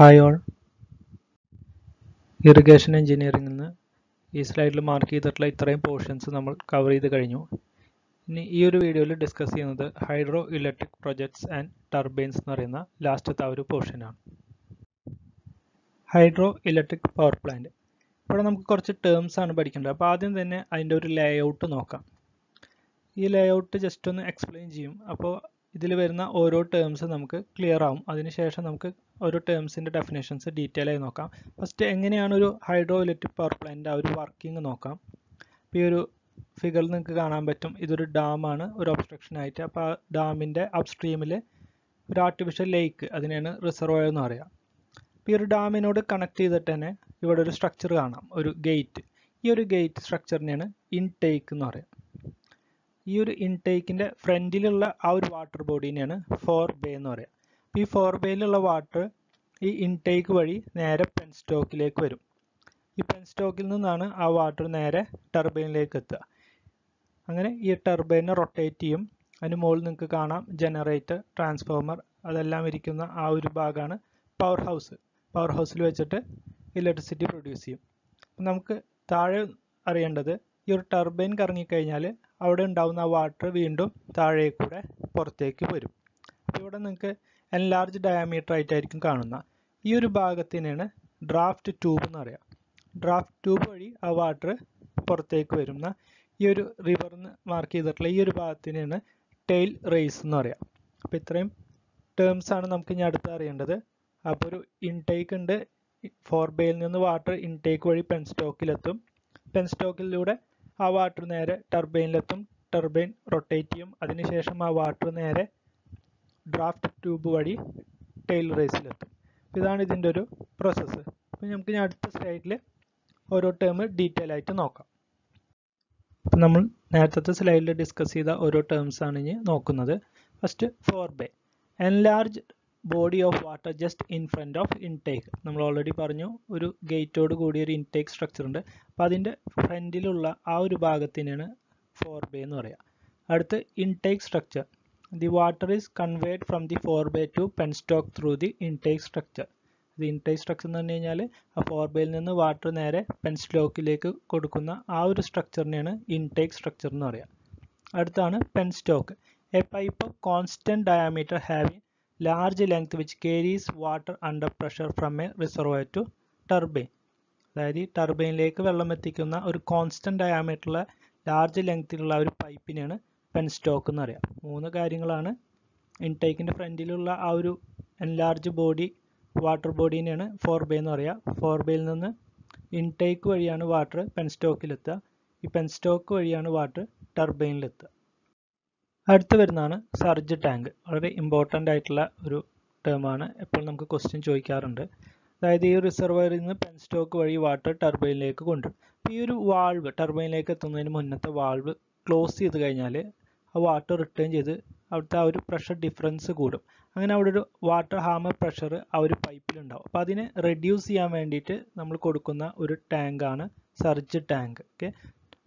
Hi all irrigation എഞ്ചിനീയറിംഗിൽ നിന്ന് ഈ സ്ലൈഡിൽ മാർക്ക് ചെയ്തിട്ടുള്ള ഇത്രയും പോർഷൻസ് നമ്മൾ കവർ ചെയ്ത് കഴിഞ്ഞു. ഇനി ഈ ഒരു വീഡിയോയിൽ ഡിസ്കസ് ചെയ്യുന്നത് hydro electric projects and turbines എന്ന് പറയുന്ന ലാസ്റ്റത്തെ ആ ഒരു പോർഷനാണ് ഹൈഡ്രോ ഇലക്ട്രിക് പവർ പ്ലാന്റ് ഇവിടെ നമുക്ക് കുറച്ച് ടേംസ് ആണ് പഠിക്കേണ്ടത്. അപ്പോൾ ആദ്യം തന്നെ അതിന്റെ ഒരു ലേ നോക്കാം. ഈ ലേ ജസ്റ്റ് ഒന്ന് എക്സ്പ്ലെയിൻ ചെയ്യും. അപ്പോൾ ഇതിൽ വരുന്ന ഓരോ ടേംസ് നമുക്ക് ക്ലിയർ ആവും. അതിനുശേഷം നമുക്ക് ഓരോ ടേംസിന്റെ ഡെഫിനേഷൻസ് ഡീറ്റെയിൽ ആയി നോക്കാം. ഫസ്റ്റ് എങ്ങനെയാണ് ഒരു ഹൈഡ്രോ ഇലക്ട്രിക് പവർ പ്ലാന്റിന്റെ ആ ഒരു വർക്കിംഗ് നോക്കാം. ഇപ്പോൾ ഈ ഒരു ഫിഗറിൽ നിങ്ങൾക്ക് കാണാൻ പറ്റും. ഇതൊരു ഡാമാണ് ഒരു ഒബ്സ്ട്രക്ഷൻ ആയിട്ട്. അപ്പോൾ ആ ഡാമിന്റെ അപ്സ്ട്രീമിൽ ഒരു ആർട്ടിഫിഷ്യൽ ലേക്ക് അതിനെയാണ് റിസർവോയർ എന്ന് പറയുക അപ്പോൾ ഈ ഒരു ഡാമിനോട് കണക്ട് ചെയ്തിട്ട് തന്നെ ഇവിടെ ഒരു സ്ട്രക്ചർ കാണാം ഒരു ഗേറ്റ് ഈ ഒരു ഗേറ്റ് സ്ട്രക്ചറിനെയാണ് ഇൻടേക്ക് എന്ന് പറയുക ഈ ഒരു ഇൻടേക്കിന്റെ ഫ്രണ്ടിലുള്ള ആ ഒരു വാട്ടർ ബോഡീനെയാണ് ഫോർ ബേ എന്ന് പറയുക അപ്പോൾ ഈ ഫോർ ബേയിലുള്ള വാട്ടർ ഈ ഇൻടേക്ക് വഴി നേരെ പെൻ സ്റ്റോക്കിലേക്ക് വരും. ഈ പെൻ സ്റ്റോക്കിൽ നിന്നാണ് ആ വാട്ടർ നേരെ ടർബൈനിലേക്ക് എത്തുക. അങ്ങനെ ഈ ടർബൈനെ റൊട്ടേറ്റ് ചെയ്യും. അതിന് മുകളിൽ നിങ്ങൾക്ക് കാണാം ജനറേറ്റർ ട്രാൻസ്ഫോമർ അതെല്ലാം ഇരിക്കുന്ന ആ ഒരു ഭാഗമാണ് പവർ ഹൗസ് പവർ ഹൗസിൽ വെച്ചിട്ട് ഇലക്ട്രിസിറ്റി പ്രൊഡ്യൂസ് ചെയ്യും. നമുക്ക് താഴെ അറിയേണ്ടത് ഈ ഒരു ടർബൈൻ കറങ്ങിക്കഴിഞ്ഞാൽ അവിടെ ഉണ്ടാവുന്ന ആ വാട്ടർ വീണ്ടും താഴേക്കൂടെ പുറത്തേക്ക് വരും. അപ്പോൾ ഇവിടെ നിങ്ങൾക്ക് എൻലാർജ് ഡയാമീറ്റർ ആയിട്ടായിരിക്കും കാണുന്ന ഈ ഒരു ഭാഗത്തിനാണ് ഡ്രാഫ്റ്റ് ട്യൂബ് എന്ന് പറയുക ഡ്രാഫ്റ്റ് ട്യൂബ് വഴി ആ വാട്ടർ പുറത്തേക്ക് വരുന്ന ഈ ഒരു റിവറിന്ന് മാർക്ക് ചെയ്തിട്ടുള്ള ഈ ഒരു ഭാഗത്തിനാണ് ടെയിൽ റേസ് എന്ന് പറയുക അപ്പോൾ ഇത്രയും ടേംസ് ആണ് നമുക്ക് ഇനി അടുത്ത് അറിയേണ്ടത്. അപ്പോൾ ഒരു ഇൻടേക്ക് ഉണ്ട്. ഫോർ ബേയിൽ നിന്ന് വാട്ടർ ഇൻടേക്ക് വഴി പെൻ സ്റ്റോക്കിലെത്തും പെൻ സ്റ്റോക്കിലൂടെ ആ വാട്ടർ നേരെ ടർബൈനിലെത്തും ടർബൈൻ റൊട്ടേറ്റ് ചെയ്യും. അതിനുശേഷം ആ വാട്ടർ നേരെ ഡ്രാഫ്റ്റ് ട്യൂബ് വഴി ടെയിൽ റേസിലെത്തും ഇതാണ് ഇതിന്റെ ഒരു പ്രോസസ്സ് അപ്പോൾ നമുക്ക് ഞാൻ അടുത്ത സ്ലൈഡിൽ ഓരോ ടേം ഡീറ്റെയിൽ ആയിട്ട് നോക്കാം. അപ്പം നമ്മൾ നേരത്തെ സ്ലൈഡിൽ ഡിസ്കസ് ചെയ്ത ഓരോ ടേംസ് ആണ് ഇനി നോക്കുന്നത്. First fore bay enlarge body of water just in front of intake നമ്മൾ ഓൾറെഡി പറഞ്ഞു ഒരു ഗേറ്റോട് കൂടിയ ഒരു ഇൻടേക്ക് സ്ട്രക്ചർ ഉണ്ട്. അപ്പോൾ അതിന്റെ ഫ്രണ്ടിലുള്ള ആ ഒരു ഭാഗത്തിനാണ് ഫോർ ബേ എന്ന് പറയുക അടുത്ത് intake structure the water is converted from the fore bay to penstock through the intake structure ഇത് ഇൻടേക്ക് സ്ട്രക്ചർ എന്ന് പറഞ്ഞു കഴിഞ്ഞാൽ ആ ഫോർ ബേയിൽ നിന്ന് വാട്ടർ നേരെ പെൻ സ്റ്റോക്കിലേക്ക് കൊടുക്കുന്ന ആ ഒരു സ്ട്രക്ചറിനെയാണ് ഇൻടേക്ക് സ്ട്രക്ചർ എന്ന് പറയുക അടുത്താണ് penstock a pipe of constant diameter having large length which carries water under pressure from a reservoir to turbine അതായത് ഈ ടർബൈനിലേക്ക് വെള്ളം എത്തിക്കുന്ന ഒരു കോൺസ്റ്റന്റ് ഡയാമീറ്ററുള്ള ലാർജ് ലെങ്തിലുള്ള ഒരു പൈപ്പിനെയാണ് പെൻ സ്റ്റോക്ക് എന്ന് പറയുക മൂന്ന് കാര്യങ്ങളാണ്. ഇൻടേക്കിന്റെ ഫ്രണ്ടിലുള്ള ആ ഒരു എൻലാർജ് ബോഡി വാട്ടർ ബോഡീനെയാണ് ഫോർ ബേ എന്ന് പറയുക ഫോർ ബേയിൽ നിന്ന് ഇൻടേക്ക് വഴിയാണ് വാട്ടർ പെൻ സ്റ്റോക്കിലെത്തുക ഈ പെൻ സ്റ്റോക്ക് വഴിയാണ് വാട്ടർ ടർബൈനിലെത്തുക അടുത്ത് വരുന്നതാണ് സർജ് ടാങ്ക് വളരെ ഇമ്പോർട്ടന്റ് ആയിട്ടുള്ള ഒരു ടേമാണ് എപ്പോഴും നമുക്ക് ക്വസ്റ്റ്യൻ ചോദിക്കാറുണ്ട്. അതായത് ഈ റിസർവറിൽ നിന്ന് പെൻ സ്റ്റോക്ക് വഴി വാട്ടർ ടർബൈനിലേക്ക് കൊണ്ടുവരും. അപ്പോൾ ഈ ഒരു വാൾവ് ടർബൈനിലേക്ക് എത്തുന്നതിന് മുന്നത്തെ വാൾവ് ക്ലോസ് ചെയ്ത് കഴിഞ്ഞാൽ ആ വാട്ടർ റിട്ടേൺ ചെയ്ത് അവിടുത്തെ ആ ഒരു പ്രഷർ ഡിഫറൻസ് കൂടും. അങ്ങനെ അവിടെ ഒരു വാട്ടർ ഹാമർ പ്രഷർ ആ ഒരു പൈപ്പിലുണ്ടാവും അപ്പോൾ അതിനെ റെഡ്യൂസ് ചെയ്യാൻ വേണ്ടിയിട്ട് നമ്മൾ കൊടുക്കുന്ന ഒരു ടാങ്കാണ് surge tank okay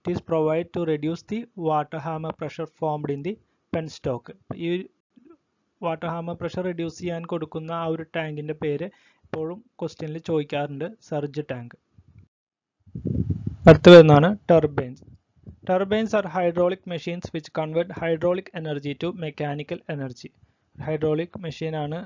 it is provided to reduce the water hammer pressure formed in the penstock. ഈ വാട്ടർ ഹാമർ പ്രഷർ റെഡ്യൂസ് ചെയ്യാൻ കൊടുക്കുന്ന ആ ഒരു ടാങ്കിന്റെ പേര് എപ്പോഴും ക്വസ്റ്റ്യനിൽ ചോദിക്കാറുണ്ട് സർജ് ടാങ്ക് അടുത്ത വരുന്നതാണ് turbines turbines are hydraulic machines which convert hydraulic energy to mechanical energy hydraulic മെഷീനാണ്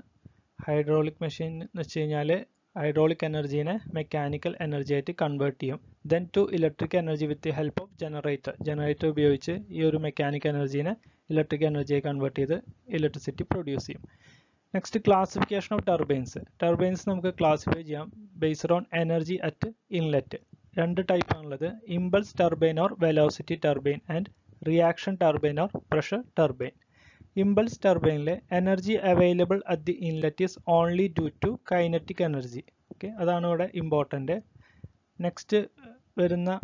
ഹൈഡ്രോളിക് മെഷീൻ എന്ന് വെച്ച് കഴിഞ്ഞാൽ ഹൈഡ്രോളിക് എനർജീനെ മെക്കാനിക്കൽ എനർജി ആയിട്ട് കൺവേർട്ട് ചെയ്യും. Then to electric energy with help of generator generator ഉപയോഗിച്ച് ഈ ഒരു മെക്കാനിക്കൽ എനർജീനെ ഇലക്ട്രിക് എനർജിയായി കൺവേർട്ട് ചെയ്ത് ഇലക്ട്രിസിറ്റി പ്രൊഡ്യൂസ് ചെയ്യും. Next classification of turbines turbines നമുക്ക് ക്ലാസിഫൈ ചെയ്യാം based on energy at inlet രണ്ട് ടൈപ്പ് ആണുള്ളത്. Impulse turbine or velocity turbine and reaction turbine or pressure turbine impulse ടർബൈനിലെ energy available at the inlet is only due to kinetic energy. Okay അതാണ് ഇവിടെ important. Next വരുന്ന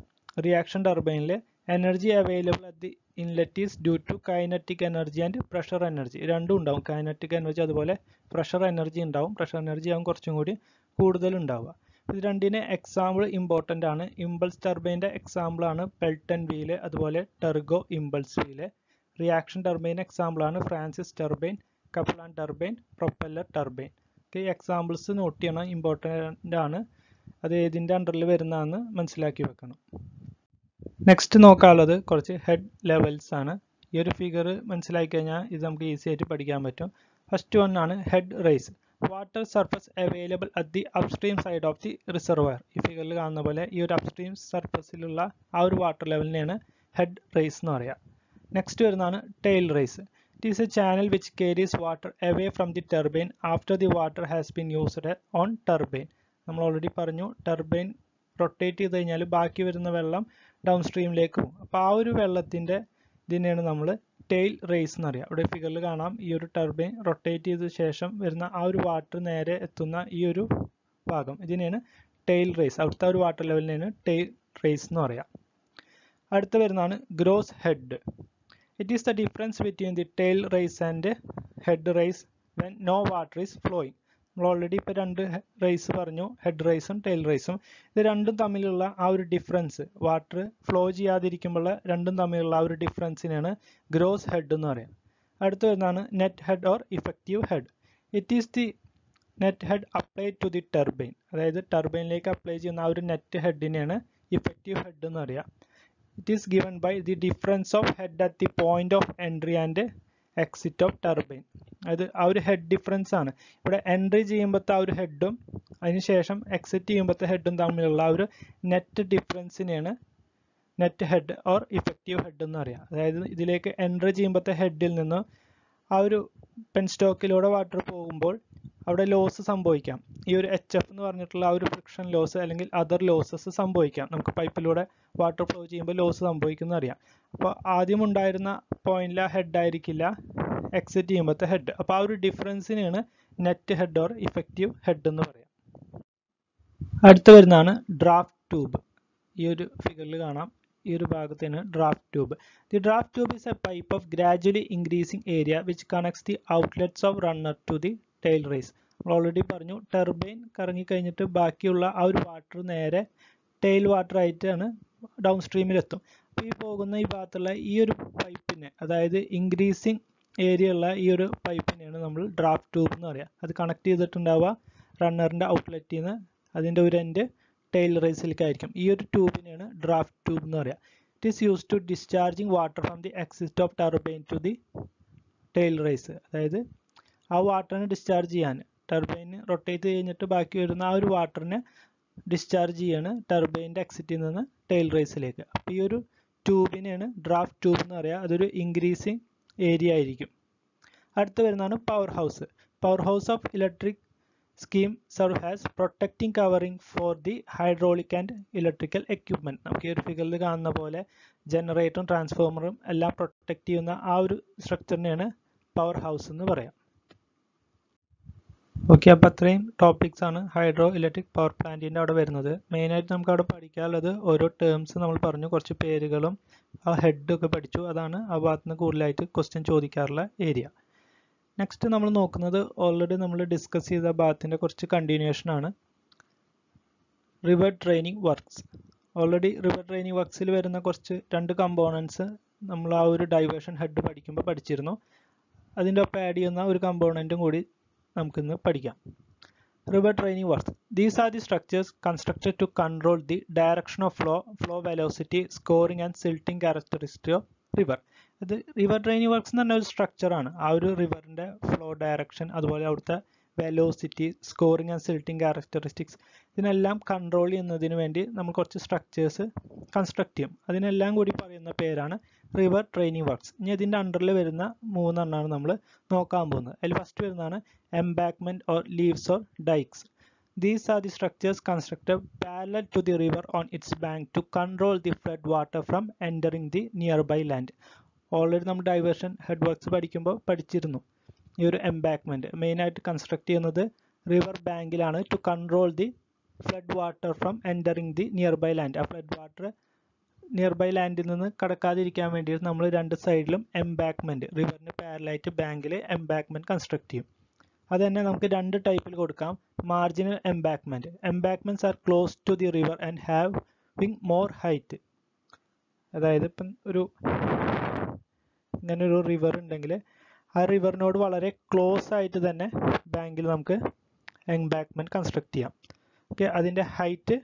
reaction ടർബൈനിൽ energy available at the inlet is due to kinetic energy and pressure energy. രണ്ടും ഉണ്ടാവും. Kinetic energy അതുപോലെ pressure energy ഉണ്ടാവും. Pressure energy ആവും കുറച്ചും കൂടി കൂടുതൽ ഉണ്ടാവുക. ഇത് രണ്ടിന് എക്സാമ്പിൾ ഇമ്പോർട്ടന്റ് ആണ്. ഇമ്പൾസ് ടർബൈന്റെ എക്സാമ്പിൾ ആണ് പെൽട്ടൺ വീൽ അതുപോലെ Turgo impulse wheel reaction turbine example ആണ് Francis turbine Kaplan turbine propeller turbine okay examples note ചെയ്യണം. ഇമ്പോർട്ടന്റ് ആണ്. അത് ഏതിന്റെ അണ്ടറിൽ വരുന്നതെന്ന് മനസ്സിലാക്കി വെക്കണം. നെക്സ്റ്റ് നോക്കാനുള്ളത് കുറച്ച് ഹെഡ് ലെവൽസ് ആണ്. ഈ ഒരു ഫിഗർ മനസ്സിലാക്കി കഴിഞ്ഞാൽ ഇത് നമുക്ക് ഈസി ആയിട്ട് പഠിക്കാൻ പറ്റും. ഫസ്റ്റ് വൺ ആണ് head race water surface available at the upstream side of the reservoir ഈ ഫിഗറിൽ കാണുന്ന പോലെ ഈ ഒരു അപ്സ്ട്രീം സർഫസിലുള്ള ആ ഒരു വാട്ടർ ലെവലിനെയാണ് ഹെഡ് റേസ് എന്ന് പറയുക നെക്സ്റ്റ് വരുന്നതാണ് tail race it is a channel which carries water away from the turbine after the water has been used on turbine നമ്മൾ ഓൾറെഡി പറഞ്ഞു ടെർബൈൻ റൊട്ടേറ്റ് ചെയ്ത് കഴിഞ്ഞാൽ ബാക്കി വരുന്ന വെള്ളം ഡൗൺ സ്ട്രീമിലേക്ക് പോകും. അപ്പോൾ ആ ഒരു വെള്ളത്തിന്റെ ഇതിനെയാണ് നമ്മൾ ടെയിൽ റേസ് എന്ന് പറയുക ഇവിടെ ഫിഗറിൽ കാണാം ഈ ഒരു ടർബൈൻ റൊട്ടേറ്റ് ചെയ്ത ശേഷം വരുന്ന ആ ഒരു വാട്ടർ നേരെ എത്തുന്ന ഈ ഒരു ഭാഗം. ഇതിനെയാണ് ടെയിൽ റേസ് അവിടുത്തെ ഒരു വാട്ടർ ലെവലിനെയാണ് ടെയിൽ റേസ് എന്ന് പറയുക അടുത്ത വരുന്നതാണ് gross head it is the difference between the tail race and head race when no water is flowing. നമ്മൾ ഓൾറെഡി ഇപ്പോൾ രണ്ട് റേസ് പറഞ്ഞു ഹെഡ് റേസും ടെയിൽ റേസും ഇത് രണ്ടും തമ്മിലുള്ള ആ ഒരു ഡിഫറൻസ് വാട്ടർ ഫ്ലോ ചെയ്യാതിരിക്കുമ്പോൾ രണ്ടും തമ്മിലുള്ള ആ ഒരു ഡിഫറൻസിനാണ് ഗ്രോസ് ഹെഡ് എന്ന് പറയുക അടുത്ത വരുന്നതാണ് net head or effective head it is the net head apply to the turbine അതായത് ടർബൈനിലേക്ക് അപ്ലൈ ചെയ്യുന്ന ആ ഒരു നെറ്റ് ഹെഡിനെയാണ് ഇഫക്റ്റീവ് ഹെഡ് എന്ന് പറയുക it is given by the difference of head at the point of entry and exit of turbine അത് ആ ഒരു ഹെഡ് ഡിഫറൻസ് ആണ്. ഇവിടെ എൻട്രി ചെയ്യുമ്പോഴത്തെ ആ ഒരു ഹെഡും അതിനുശേഷം എക്സിറ്റ് ചെയ്യുമ്പോഴത്തെ ഹെഡും തമ്മിലുള്ള ആ ഒരു net ഡിഫറൻസിനെയാണ് net head or effective head എന്ന് പറയാം. അതായത് ഇതിലേക്ക് എൻട്രി ചെയ്യുമ്പോഴത്തെ ഹെഡിൽ നിന്ന് ആ ഒരു പെൻസ്റ്റോക്കിലൂടെ വാട്ടർ പോകുമ്പോൾ അവിടെ ലോസ് സംഭവിക്കാം. ഈ ഒരു എച്ച് എഫ് എന്ന് പറഞ്ഞിട്ടുള്ള ആ ഒരു ഫ്രിക്ഷൻ ലോസ് അല്ലെങ്കിൽ അതർ ലോസസ് സംഭവിക്കാം. നമുക്ക് പൈപ്പിലൂടെ വാട്ടർ ഫ്ലോ ചെയ്യുമ്പോൾ ലോസ് സംഭവിക്കുന്ന അറിയാം. അപ്പോൾ ആദ്യം ഉണ്ടായിരുന്ന പോയിന്റിൽ ആ ഹെഡ് ആയിരിക്കില്ല. എക്സിറ്റ് ചെയ്യുമ്പോഴത്തെ ഹെഡ് അപ്പോൾ ആ ഒരു ഡിഫറൻസിനെയാണ് net head or effective head എന്ന് പറയാം. അടുത്ത് വരുന്നതാണ് ഡ്രാഫ്റ്റ് ട്യൂബ് ഈ ഒരു ഫിഗറിൽ കാണാം. ഈ ഒരു ഭാഗത്തിന് draft tube the draft tube is a pipe of gradually increasing area which connects the outlets of runner to the tail race നമ്മൾ ഓൾറെഡി പറഞ്ഞു ടെർബൈൻ കറങ്ങി കഴിഞ്ഞിട്ട് ബാക്കിയുള്ള ആ ഒരു വാട്ടർ നേരെ ടെയിൽ വാട്ടർ ആയിട്ടാണ് ഡൗൺ സ്ട്രീമിലെത്തും അപ്പോൾ ഈ പോകുന്ന ഈ ഭാഗത്തുള്ള ഈ ഒരു പൈപ്പിനെ അതായത് ഇൻക്രീസിങ് ഏരിയ ഉള്ള ഈ ഒരു പൈപ്പിനെയാണ് നമ്മൾ ഡ്രാഫ്റ്റ് ട്യൂബ് എന്ന് പറയുക അത് കണക്ട് ചെയ്തിട്ടുണ്ടാവുക റണ്ണറിന്റെ ഔട്ട്ലെറ്റിൽ നിന്ന് അതിന്റെ ഒരു എൻഡ് ടെയിൽ റേസിലേക്കായിരിക്കും ഈ ഒരു ട്യൂബിനെയാണ് ഡ്രാഫ്റ്റ് ട്യൂബ് എന്ന് പറയുക it is use to discharging water from the exist of turbine to the tail race അതായത് ആ വാട്ടറിനെ ഡിസ്ചാർജ് ചെയ്യാൻ. ടർബൈൻ റൊട്ടേറ്റ് കഴിഞ്ഞിട്ട് ബാക്കി വരുന്ന ആ ഒരു വാട്ടറിനെ ഡിസ്ചാർജ് ചെയ്യാണ് ടർബൈന്റെ എക്സിറ്റിൽ നിന്ന് ടെയിൽ റേസിലേക്ക് അപ്പോൾ ഈ ഒരു ട്യൂബിനെയാണ് ഡ്രാഫ്റ്റ് ട്യൂബ് എന്ന് പറയുക അതൊരു ഇൻക്രീസിങ് ഏരിയ ആയിരിക്കും. അടുത്ത് വരുന്നതാണ് power house power house of electric scheme serve has protecting covering for the hydraulic and electrical equipment നമുക്ക് ഈ ഒരു ഫിഗറിൽ കാണുന്ന പോലെ ജനറേറ്ററും ട്രാൻസ്ഫോമറും എല്ലാം പ്രൊട്ടക്റ്റ് ചെയ്യുന്ന ആ ഒരു സ്ട്രക്ചറിനെയാണ് പവർ ഹൗസ് എന്ന് പറയാം. ഓക്കെ അപ്പോൾ അത്രയും ടോപ്പിക്സ് ആണ് ഹൈഡ്രോ ഇലക്ട്രിക് പവർ പ്ലാന്റിന്റെ അവിടെ വരുന്നത്. മെയിനായിട്ട് നമുക്ക് അവിടെ പഠിക്കാനുള്ളത് ഓരോ ടേംസ് നമ്മൾ പറഞ്ഞു കുറച്ച് പേരുകളും ആ ഹെഡൊക്കെ പഠിച്ചു. അതാണ് ആ ഭാഗത്ത് നിന്ന് കൂടുതലായിട്ട് ക്വസ്റ്റ്യൻ ചോദിക്കാറുള്ള ഏരിയ നെക്സ്റ്റ് നമ്മൾ നോക്കുന്നത് ഓൾറെഡി നമ്മൾ ഡിസ്കസ് ചെയ്ത ഭാഗത്തിന്റെ കുറച്ച് കണ്ടിന്യൂഷൻ ആണ്. River training works already river training വർക്ക്സിൽ വരുന്ന കുറച്ച് രണ്ട് കമ്പോണൻസ് നമ്മൾ ആ ഒരു ഡൈവേഷൻ ഹെഡ് പഠിക്കുമ്പോൾ പഠിച്ചിരുന്നു. അതിന്റെ ഒപ്പം ആഡ് ചെയ്യുന്ന ഒരു കമ്പോണന്റും കൂടി നമുക്കിന്ന് പഠിക്കാം. River training work these are the structures constructed to control the direction of flow flow velocity scouring and silting characteristic of river ഇത് റിവർ ട്രെയിനിങ് വർക്ക്സ് എന്ന് പറഞ്ഞ ഒരു സ്ട്രക്ചറാണ് ആ ഒരു റിവറിന്റെ ഫ്ലോ ഡയറക്ഷൻ അതുപോലെ അവിടുത്തെ velocity scouring and silting characteristics ഇതിനെല്ലാം control ചെയ്യുന്നതിന് വേണ്ടി നമ്മൾ കുറച്ച് സ്ട്രക്ചേഴ്സ് കൺസ്ട്രക്ട് ചെയ്യും. അതിനെല്ലാം കൂടി പറയുന്ന പേരാണ് റിവർ ട്രെയിനിങ് വർക്ക്സ് ഇനി ഇതിന്റെ അണ്ടറിൽ വരുന്ന മൂന്നെണ്ണമാണ് നമ്മൾ നോക്കാൻ പോകുന്നത്. അതിൽ ഫസ്റ്റ് വരുന്നതാണ് embankment or levees or dikes These are the structures constructed parallel to the river on its bank to control the flood water from entering the nearby land already നമ്മൾ ഡൈവേർഷൻ ഹെഡ് വർക്ക്സ് പഠിക്കുമ്പോൾ പഠിച്ചിരുന്നു. ഈ ഒരു embankment മെയിനായിട്ട് construct ചെയ്യുന്നത് river ബാങ്കിലാണ് to control the flood water from entering the nearby land ആ flood water nearby ലാൻഡിൽ നിന്ന് കടക്കാതിരിക്കാൻ വേണ്ടിയിട്ട് നമ്മൾ രണ്ട് സൈഡിലും എംബാക്ക്മെന്റ് റിവറിന് പാരലായിട്ട് ബാങ്കിൽ എംബാക്ക്മെന്റ് കൺസ്ട്രക്ട് ചെയ്യും. അത് തന്നെ നമുക്ക് രണ്ട് ടൈപ്പിൽ കൊടുക്കാം. Marginal embankment embankments are close to the river and having more height അതായത് ഇപ്പം ഒരു ഇങ്ങനെ ഒരു റിവർ ഉണ്ടെങ്കിൽ ആ റിവറിനോട് വളരെ ക്ലോസ് ആയിട്ട് തന്നെ ബാങ്കിൽ നമുക്ക് എംബാക്ക്മെന്റ് കൺസ്ട്രക്ട് ചെയ്യാം. ഓക്കെ അതിന്റെ ഹൈറ്റ്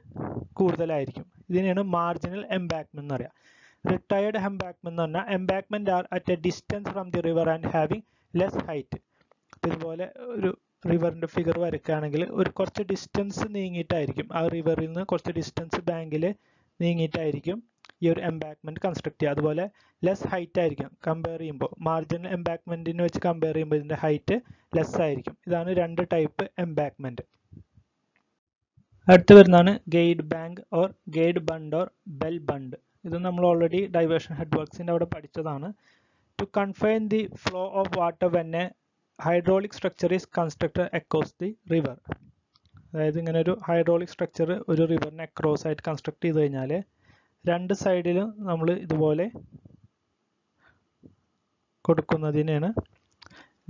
കൂടുതലായിരിക്കും. ഇതിനെയാണ് മാർജിനൽ എംബാക്ക്മെന്റ് എന്ന് പറയുക റിട്ടയർഡ് എംബാക്ക്മെന്റ് എന്ന് പറഞ്ഞാൽ embankment are at a distance from the river and having less height ഇതുപോലെ ഒരു റിവറിന്റെ ഫിഗർ വരയ്ക്കുകയാണെങ്കിൽ ഒരു കുറച്ച് ഡിസ്റ്റൻസ് നീങ്ങിയിട്ടായിരിക്കും. ആ റിവറിൽ നിന്ന് കുറച്ച് ഡിസ്റ്റൻസ് ബാങ്കിൽ നീങ്ങിയിട്ടായിരിക്കും ഈ ഒരു എംബാക്ക്മെന്റ് കൺസ്ട്രക്ട് ചെയ്യുക. അതുപോലെ ലെസ് ഹൈറ്റ് ആയിരിക്കും കമ്പയർ ചെയ്യുമ്പോൾ. മാർജിനൽ എംബാക്ക്മെന്റിനെ വെച്ച് കമ്പയർ ചെയ്യുമ്പോൾ ഇതിന്റെ ഹൈറ്റ് ലെസ് ആയിരിക്കും. ഇതാണ് രണ്ട് ടൈപ്പ് എംബാക്ക്മെന്റ് അടുത്ത് വരുന്നതാണ് guide bank or guide bund or Bell bund ഇത് നമ്മൾ ഓൾറെഡി ഡൈവേർഷൻ ഹെഡ് വർക്സിന്റെ അവിടെ പഠിച്ചതാണ്. To confine the flow of water when a hydraulic structure is constructed across the river അതായത് ഇങ്ങനെ ഒരു ഹൈഡ്രോളിക് സ്ട്രക്ചർ ഒരു റിവറിനെ അക്രോസ് ആയിട്ട് കൺസ്ട്രക്ട് ചെയ്ത് കഴിഞ്ഞാൽ രണ്ട് സൈഡിലും നമ്മൾ ഇതുപോലെ കൊടുക്കുന്നതിനാണ്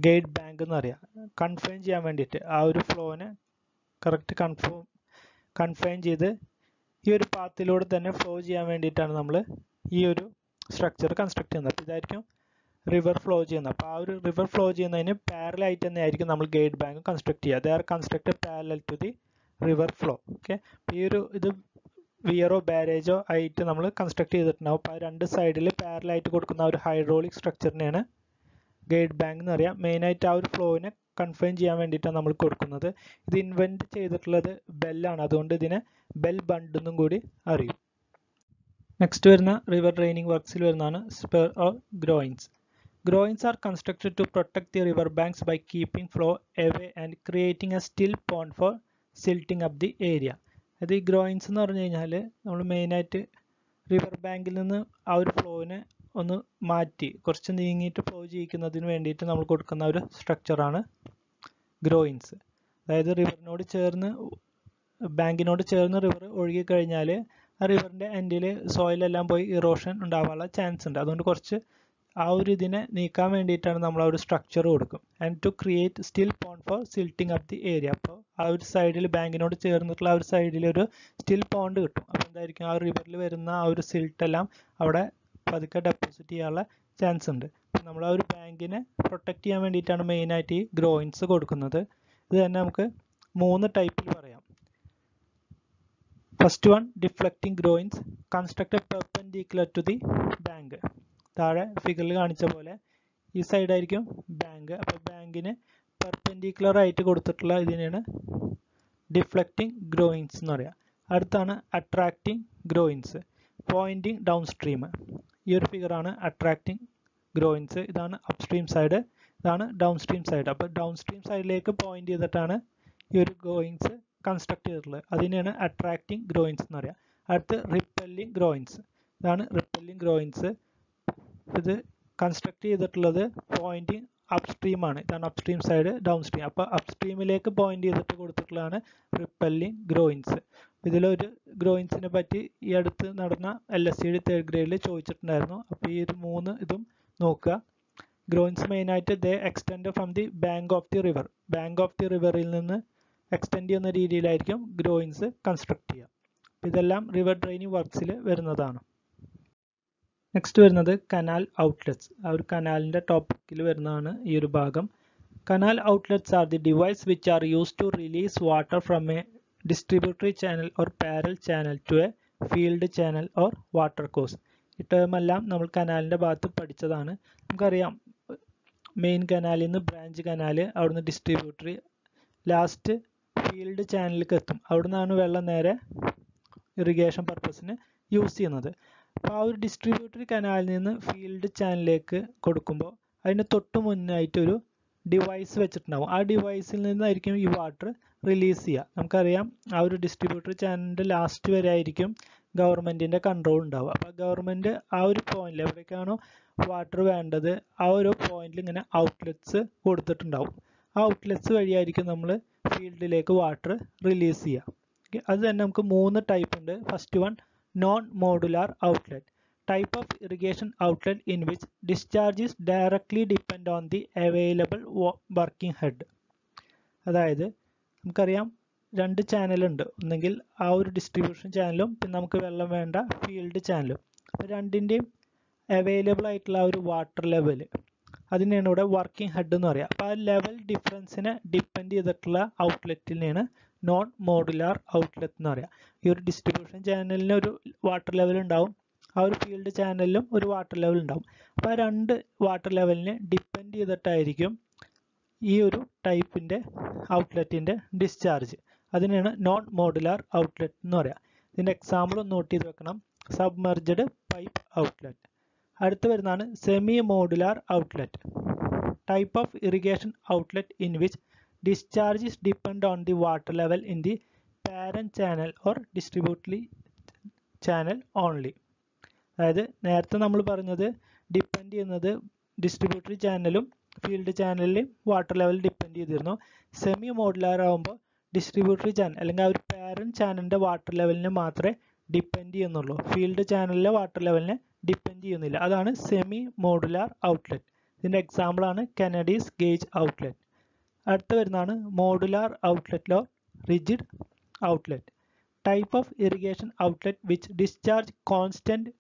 ഗൈഡ് ബാങ്ക് എന്ന് പറയുക കൺഫൈൻ ചെയ്യാൻ വേണ്ടിയിട്ട് ആ ഒരു ഫ്ലോനെ കറക്റ്റ് കൺഫേം കൺഫൈൻ ചെയ്ത് ഈ ഒരു പാത്തിലൂടെ തന്നെ ഫ്ലോ ചെയ്യാൻ വേണ്ടിയിട്ടാണ് നമ്മൾ ഈ ഒരു സ്ട്രക്ചർ കൺസ്ട്രക്ട് ചെയ്യുന്നത്. അപ്പോൾ ഇതായിരിക്കും റിവർ ഫ്ലോ ചെയ്യുന്നത്. അപ്പോൾ ആ ഒരു റിവർ ഫ്ലോ ചെയ്യുന്നതിന് പാരലൽ ആയിട്ട് തന്നെ ആയിരിക്കും നമ്മൾ ഗൈഡ് ബാങ്ക് കൺസ്ട്രക്ട് ചെയ്യുക. They are construct parallel to the river flow okay ഈ ഒരു ഇത് വിയറോ ബാരേജോ ആയിട്ട് നമ്മൾ കൺസ്ട്രക്ട് ചെയ്തിട്ടുണ്ടാവും. അപ്പോൾ രണ്ട് സൈഡിൽ പാരലായിട്ട് കൊടുക്കുന്ന ഒരു ഹൈഡ്രോളിക് സ്ട്രക്ചറിനെയാണ് ഗൈഡ് ബാങ്ക് എന്ന് പറയാം. മെയിനായിട്ട് ആ ഒരു ഫ്ലോവിനെ കൺഫൈൻ ചെയ്യാൻ വേണ്ടിയിട്ടാണ് നമ്മൾ കൊടുക്കുന്നത്. ഇത് ഇൻവെന്റ് ചെയ്തിട്ടുള്ളത് ബെല്ലാണ് അതുകൊണ്ട് ഇതിനെ ബെൽ ബണ്ട് എന്നും കൂടി അറിയും. നെക്സ്റ്റ് വരുന്ന റിവർ ഡ്രെയിനിങ് വർക്ക്സിൽ വരുന്നതാണ് spur or groynes groynes are constructed to protect the river banks by keeping flow away and creating a still pond for silting up the area അത് ഈ ഗ്രോയിൻസ് എന്ന് പറഞ്ഞു കഴിഞ്ഞാൽ നമ്മൾ മെയിനായിട്ട് റിവർ ബാങ്കിൽ നിന്ന് ആ ഒരു ഫ്ലോവിനെ ഒന്ന് മാറ്റി കുറച്ച് നീങ്ങിയിട്ട് ഫ്ലോ ചെയ്യിക്കുന്നതിന് വേണ്ടിയിട്ട് നമ്മൾ കൊടുക്കുന്ന ഒരു സ്ട്രക്ചറാണ് ഗ്രോയിൻസ് അതായത് റിവറിനോട് ചേർന്ന് ബാങ്കിനോട് ചേർന്ന് റിവർ ഒഴുകി കഴിഞ്ഞാൽ ആ റിവറിന്റെ എൻഡിൽ സോയിലെല്ലാം പോയി ഇറോഷൻ ഉണ്ടാവാനുള്ള ചാൻസ് ഉണ്ട്. അതുകൊണ്ട് കുറച്ച് ആ ഒരു ഇതിനെ നീക്കാൻ വേണ്ടിയിട്ടാണ് നമ്മൾ ആ ഒരു സ്ട്രക്ചർ കൊടുക്കും. And to create still pond for silting up the area അപ്പോൾ ആ ഒരു സൈഡിൽ ബാങ്കിനോട് ചേർന്നിട്ടുള്ള ആ ഒരു സൈഡിൽ ഒരു സ്റ്റിൽ പോണ്ട് കിട്ടും. അപ്പോൾ എന്തായിരിക്കും? ആ റിവറിൽ വരുന്ന ആ ഒരു സിൽട്ട് എല്ലാം അവിടെ പതുക്കെ ഡെപ്പോസിറ്റ് ചെയ്യാനുള്ള ചാൻസ് ഉണ്ട്. നമ്മൾ ആ ഒരു ബാങ്കിനെ പ്രൊട്ടക്റ്റ് ചെയ്യാൻ വേണ്ടിയിട്ടാണ് മെയിനായിട്ട് ഈ ഗ്രോയിൻസ് കൊടുക്കുന്നത്. ഇത് തന്നെ നമുക്ക് മൂന്ന് ടൈപ്പിൽ പറയാം. First one deflecting groynes constructed perpendicular to the bank താഴെ ഫിഗറിൽ കാണിച്ച പോലെ ഈ സൈഡായിരിക്കും ബാങ്ക് അപ്പോൾ ബാങ്കിന് പെർപെൻഡിക്കുലർ ആയിട്ട് കൊടുത്തിട്ടുള്ള ഇതിനെയാണ് ഡിഫ്ലക്റ്റിംഗ് ഗ്രോയിൻസ് എന്ന് പറയുക അടുത്താണ് attracting groynes pointing downstream ഈ ഒരു ഫിഗറാണ് അട്രാക്റ്റിംഗ് ഗ്രോയിൻസ് ഇതാണ് അപ്സ്ട്രീം സൈഡ് ഇതാണ് ഡൗൺ സ്ട്രീം സൈഡ് അപ്പോൾ ഡൗൺ സ്ട്രീം സൈഡിലേക്ക് പോയിന്റ് ചെയ്തിട്ടാണ് ഈ ഒരു ഗ്രോയിൻസ് കൺസ്ട്രക്ട് ചെയ്തിട്ടുള്ളത്. അതിനെയാണ് അട്രാക്റ്റിംഗ് ഗ്രോയിൻസ് എന്ന് പറയുക അടുത്ത് റിപ്പല്ലിംഗ് ഗ്രോയിൻസ് ഇതാണ് റിപ്പല്ലിംഗ് ഗ്രോയിൻസ് ഇത് കൺസ്ട്രക്ട് ചെയ്തിട്ടുള്ളത് പോയിന്റിങ് അപ്സ്ട്രീം ആണ്. ഇതാണ് അപ്സ്ട്രീം സൈഡ് ഡൗൺ സ്ട്രീം അപ്പോൾ അപ്സ്ട്രീമിലേക്ക് പോയിന്റ് ചെയ്തിട്ട് കൊടുത്തിട്ടുള്ളതാണ് റിപ്പല്ലിംഗ് ഗ്രോയിൻസ് ഇതിലൊരു ഗ്രോയിൻസിനെ പറ്റി ഈ അടുത്ത് നടന്ന L S C D third ഗ്രേഡിൽ ചോദിച്ചിട്ടുണ്ടായിരുന്നു. അപ്പോൾ ഈ ഒരു മൂന്ന് ഇതും നോക്കുക. ഗ്രോയിൻസ് മെയിനായിട്ട് they extend from the bank of the river bank of the റിവറിൽ നിന്ന് എക്സ്റ്റെൻഡ് ചെയ്യുന്ന രീതിയിലായിരിക്കും ഗ്രോയിൻസ് കൺസ്ട്രക്ട് ചെയ്യുക. ഇതെല്ലാം റിവർ ഡ്രെയിനിങ് വർക്ക്സിൽ വരുന്നതാണ്. നെക്സ്റ്റ് വരുന്നത് കനാൽ ഔട്ട്ലെറ്റ്സ് ആ ഒരു കനാലിന്റെ ടോപ്പിക്കിൽ വരുന്നതാണ് ഈ ഒരു ഭാഗം. Canal outlets are the device which are use to release water from a distributary channel or parallel channel to a field channel or water course ഈ ടേം എല്ലാം നമ്മൾ കനാലിന്റെ ഭാഗത്ത് പഠിച്ചതാണ്. നമുക്കറിയാം മെയിൻ കനാലിൽ നിന്ന് ബ്രാഞ്ച് കനാൽ അവിടുന്ന് ഡിസ്ട്രിബ്യൂട്ടറി ലാസ്റ്റ് ഫീൽഡ് ചാനലിലേക്ക് എത്തും. അവിടുന്നാണ് വെള്ളം നേരെ ഇറിഗേഷൻ പർപ്പസിന് യൂസ് ചെയ്യുന്നത്. അപ്പോൾ ആ ഒരു ഡിസ്ട്രിബ്യൂട്ടറി കനാലിൽ നിന്ന് ഫീൽഡ് ചാനലിലേക്ക് കൊടുക്കുമ്പോൾ അതിന് തൊട്ട് മുന്നായിട്ട് ഒരു ഡിവൈസ് വെച്ചിട്ടുണ്ടാവും. ആ ഡിവൈസിൽ നിന്നായിരിക്കും ഈ വാട്ടർ റിലീസ് ചെയ്യുക. നമുക്കറിയാം ആ ഒരു ഡിസ്ട്രിബ്യൂട്ടറി ചാനലിന്റെ ലാസ്റ്റ് വരെ ആയിരിക്കും ഗവൺമെന്റിന്റെ കൺട്രോൾ ഉണ്ടാവുക. അപ്പോൾ ഗവൺമെന്റ് ആ ഒരു പോയിന്റിൽ എവിടേക്കാണോ വാട്ടർ വേണ്ടത് ആ ഒരു പോയിന്റിൽ ഇങ്ങനെ ഔട്ട്ലെറ്റ്സ് കൊടുത്തിട്ടുണ്ടാവും. ആ ഔട്ട്ലെറ്റ്സ് വഴിയായിരിക്കും നമ്മൾ ഫീൽഡിലേക്ക് വാട്ടർ റിലീസ് ചെയ്യുക. അത് തന്നെ നമുക്ക് മൂന്ന് ടൈപ്പ് ഉണ്ട്. First one non modular outlet type of irrigation outlet in which discharges directly depend on the available working head അതായത് നമുക്കറിയാം രണ്ട് ചാനലുണ്ട് ഒന്നെങ്കിൽ ആ ഒരു ഡിസ്ട്രിബ്യൂഷൻ ചാനലും പിന്നെ നമുക്ക് വെള്ളം വേണ്ട ഫീൽഡ് ചാനലും അപ്പോൾ രണ്ടിന്റെയും അവൈലബിൾ ആയിട്ടുള്ള ഒരു വാട്ടർ ലെവൽ അതിനെയാണ് ഇവിടെ വർക്കിംഗ് ഹെഡ് എന്ന് പറയുക അപ്പോൾ ആ ലെവൽ ഡിഫറൻസിനെ ഡിപ്പെൻഡ് ചെയ്തിട്ടുള്ള ഔട്ട്ലെറ്റിനെയാണ് നോൺ മോഡുലാർ ഔട്ട്ലെറ്റ് എന്ന് പറയാം. ഈ ഒരു ഡിസ്ട്രിബ്യൂഷൻ ചാനലിന് ഒരു വാട്ടർ ലെവൽ ഉണ്ടാവും. ആ ഒരു ഫീൽഡ് ചാനലിലും ഒരു വാട്ടർ ലെവൽ ഉണ്ടാവും. അപ്പോൾ ആ രണ്ട് വാട്ടർ ലെവലിനെ ഡിപ്പെൻഡ് ചെയ്തിട്ടായിരിക്കും ഈ ഒരു ടൈപ്പിന്റെ ഔട്ട്ലെറ്റിന്റെ ഡിസ്ചാർജ് അതിനെയാണ് നോൺ മോഡുലാർ ഔട്ട്ലെറ്റ് എന്ന് പറയുക ഇതിന്റെ എക്സാമ്പിൾ ഒന്ന് നോട്ട് ചെയ്ത് വെക്കണം. സബ്മർജഡ് പൈപ്പ് ഔട്ട്ലെറ്റ് അടുത്ത് വരുന്നതാണ് semi modular outlet type of irrigation outlet in which discharges depend on the water level in the parent channel or distributary channel only. അതായത് നേരത്തെ നമ്മൾ പറഞ്ഞത് ഡിപ്പെൻഡ് ചെയ്യുന്നത് ഡിസ്ട്രിബ്യൂട്ടറി ചാനലും ഫീൽഡ് ചാനലിലും വാട്ടർ ലെവൽ ഡിപ്പെൻഡ് ചെയ്തിരുന്നു. സെമി മോഡുലാർ ആകുമ്പോൾ distributary channel അല്ലെങ്കിൽ ആ ഒരു പാരന്റ് ചാനലിന്റെ വാട്ടർ ലെവലിനെ മാത്രമേ ഡിപ്പെൻഡ് ചെയ്യുന്നുള്ളൂ. ഫീൽഡ് ചാനലിലെ വാട്ടർ ലെവലിനെ ഡിപ്പെൻഡ് ചെയ്യുന്നില്ല. അതാണ് സെമി മോഡുലാർ ഔട്ട്ലെറ്റ് ഇതിന്റെ എക്സാമ്പിളാണ് കനഡീസ് ഗേജ് ഔട്ട്ലെറ്റ് അടുത്ത വരുന്നതാണ് modular outlet or rigid outlet type of irrigation outlet which discharge constant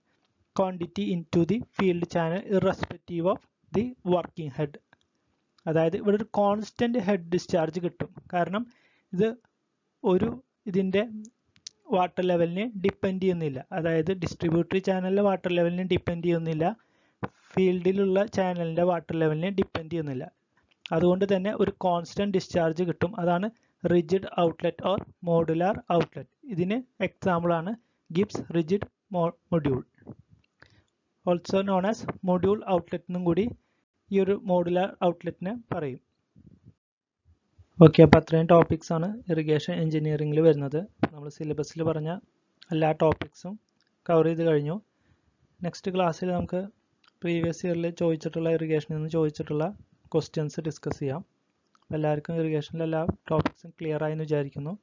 quantity into the field channel irrespective of the working head അതായത് ഇവിടെ ഒരു കോൺസ്റ്റന്റ് ഹെഡ് ഡിസ്ചാർജ് കിട്ടും. കാരണം ഇത് ഒരു ഇതിന്റെ വാട്ടർ ലെവലിനെ ഡിപ്പെൻഡ് ചെയ്യുന്നില്ല. അതായത് ഡിസ്ട്രിബ്യൂട്ടറി ചാനലിലെ വാട്ടർ ലെവലിനെ ഡിപ്പെൻഡ് ചെയ്യുന്നില്ല. ഫീൽഡിലുള്ള ചാനലിന്റെ വാട്ടർ ലെവലിനെ ഡിപ്പെൻഡ് ചെയ്യുന്നില്ല. അതുകൊണ്ട് തന്നെ ഒരു കോൺസ്റ്റന്റ് ഡിസ്ചാർജ് കിട്ടും. അതാണ് rigid outlet or modular outlet ഇതിന് എക്സാമ്പിളാണ് Gibbs rigid module also known as module outlet എന്നും കൂടി ഈ ഒരു മോഡുലാർ ഔട്ട്ലെറ്റിനെ പറയും. ഓക്കെ അപ്പോൾ അത്രയും ടോപ്പിക്സ് ആണ് ഇറിഗേഷൻ എഞ്ചിനീയറിംഗിൽ വരുന്നത്. നമ്മൾ സിലബസിൽ പറഞ്ഞ എല്ലാ ടോപ്പിക്സും കവർ ചെയ്ത് കഴിഞ്ഞു. നെക്സ്റ്റ് ക്ലാസ്സിൽ നമുക്ക് പ്രീവിയസ് ഇയറിൽ ചോദിച്ചിട്ടുള്ള ഇറിഗേഷനിൽ നിന്ന് ചോദിച്ചിട്ടുള്ള ക്വസ്റ്റ്യൻസ് ഡിസ്കസ് ചെയ്യാം. എല്ലാവർക്കും ഇറിഗേഷനിലെ എല്ലാ ടോപ്പിക്സും ക്ലിയർ ആയെന്ന് വിചാരിക്കുന്നു.